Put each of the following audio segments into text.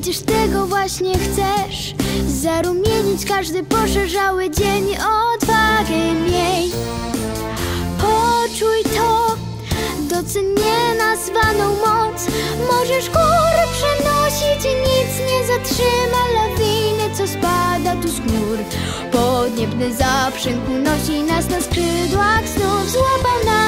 Przecież tego właśnie chcesz. Zarumienić każdy poszerzały dzień Odwagę miej. Poczuj to Doceń nazwaną moc. Możesz góry przenosić i nic nie zatrzyma lawiny Co spada tu z chmur. Podniebny zaprzęg unosi nas na skrzydłach znów Złapał nas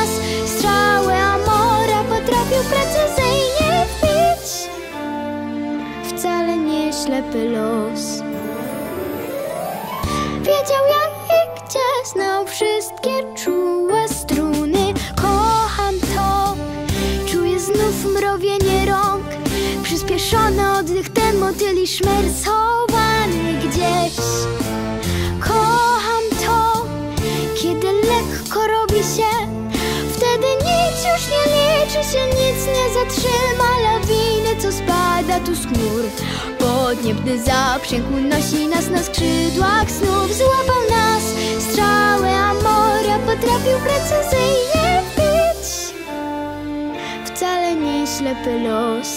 Wiedział jak i gdzie Znał wszystkie czułe struny. Kocham to Czuję znów mrowienie rąk. Przyspieszony oddech Ten motyli szmer schowany gdzieś. Kocham to Kiedy lekko robi się. Wtedy nic już nie liczy się Nic nie zatrzyma Co spada tu z chmur. Podniebny zaprzęg unosi nas na skrzydłach snów. Złapał nas strzały Amora Potrafił precyzyjnie wbić Wcale nie ślepy los.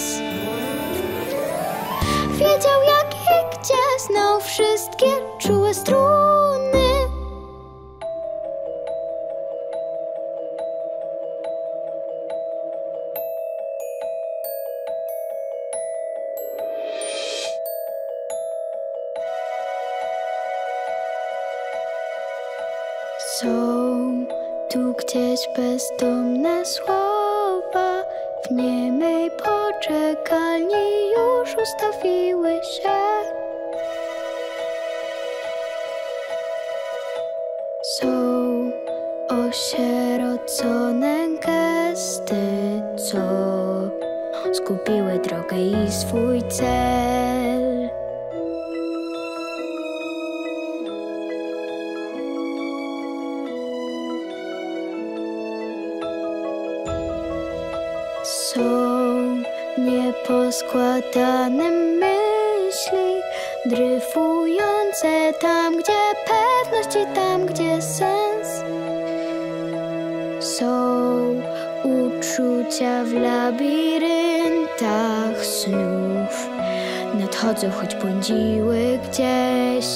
Wiedział jak i gdzie Znał wszystkie czułe struny Są tu gdzieś bezdomne słowa. W niemej poczekalni już ustawiły się. Są osierocone gesty, co Zgubiły drogę i swój cel Są nieposkładane myśli, dryfujące tam, gdzie pewność i tam, gdzie sens. Są uczucia w labiryntach snów, nadchodzą, choć błądziły gdzieś.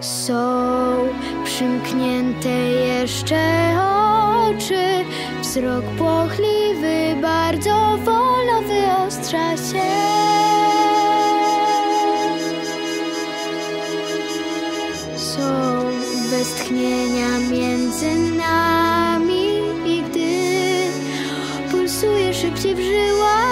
Są przymknięte jeszcze oczy, wzrok płochliwy, bardzo wolno wyostrza się. Są westchnienia między nami i gdy pulsuje szybciej w żyłach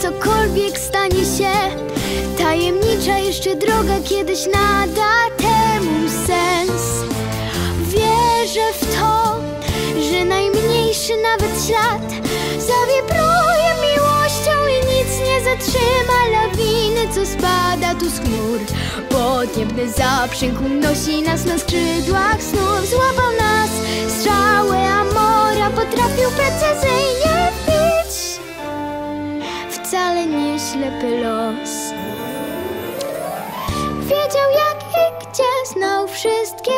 cokolwiek stanie się Jeszcze droga kiedyś nada temu sens. Wierzę w to, że najmniejszy nawet ślad Zawibruje miłością i nic nie zatrzyma lawiny Co spada tu z chmur. Podniebny zaprzęg unosi nas na skrzydłach snów Złapał nas strzały Amora Potrafił precyzyjnie wbić Wcale nie ślepy los Wiedział jak i gdzie. Znał wszystkie